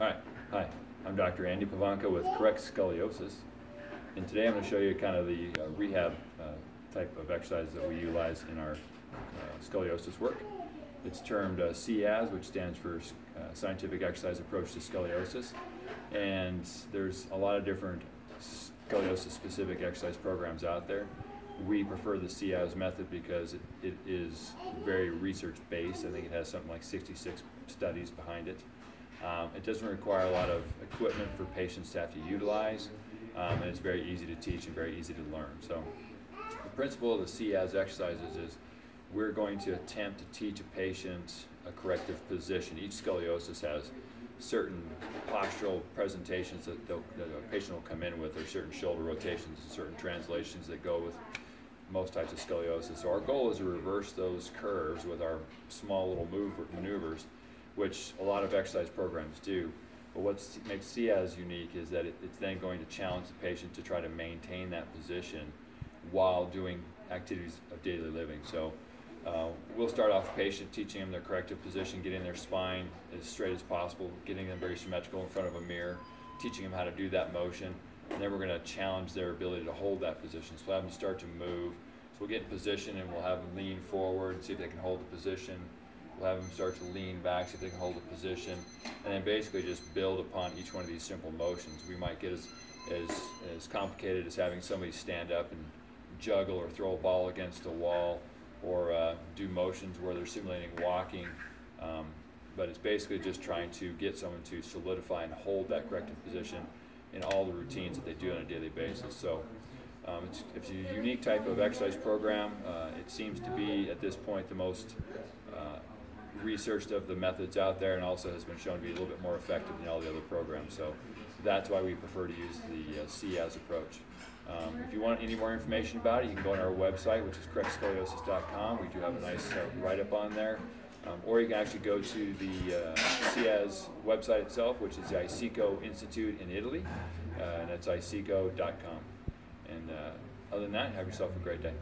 All right, hi, I'm Dr. Andy Pavanka with Correct Scoliosis. And today I'm going to show you kind of the uh, rehab uh, type of exercise that we utilize in our uh, scoliosis work. It's termed uh, SEAS, which stands for uh, Scientific Exercise Approach to Scoliosis. And there's a lot of different scoliosis specific exercise programs out there. We prefer the SEAS method because it, it is very research based. I think it has something like 66 studies behind it. Um, it doesn't require a lot of equipment for patients to have to utilize, um, and it's very easy to teach and very easy to learn. So the principle of the SEAS exercises is we're going to attempt to teach a patient a corrective position. Each scoliosis has certain postural presentations that, that a patient will come in with, or certain shoulder rotations and certain translations that go with most types of scoliosis. So our goal is to reverse those curves with our small little move, maneuvers which a lot of exercise programs do. But what makes SEAS unique is that it, it's then going to challenge the patient to try to maintain that position while doing activities of daily living. So uh, we'll start off patient teaching them their corrective position, getting their spine as straight as possible, getting them very symmetrical in front of a mirror, teaching them how to do that motion, and then we're going to challenge their ability to hold that position. So we'll have them start to move. So we'll get in position and we'll have them lean forward, and see if they can hold the position, We'll have them start to lean back, if they can hold a position, and then basically just build upon each one of these simple motions. We might get as, as, as complicated as having somebody stand up and juggle or throw a ball against a wall or uh, do motions where they're simulating walking. Um, but it's basically just trying to get someone to solidify and hold that corrective position in all the routines that they do on a daily basis. So um, it's, it's, a unique type of exercise program. Uh, it seems to be, at this point, the most researched of the methods out there and also has been shown to be a little bit more effective than all the other programs. So that's why we prefer to use the uh, approach. Um, if you want any more information about it, you can go on our website, which is correctscoliosis.com. We do have a nice uh, write-up on there. Um, or you can actually go to the uh, SEAS website itself, which is the ISICO Institute in Italy, uh, and that's isico.com. And uh, other than that, have yourself a great day.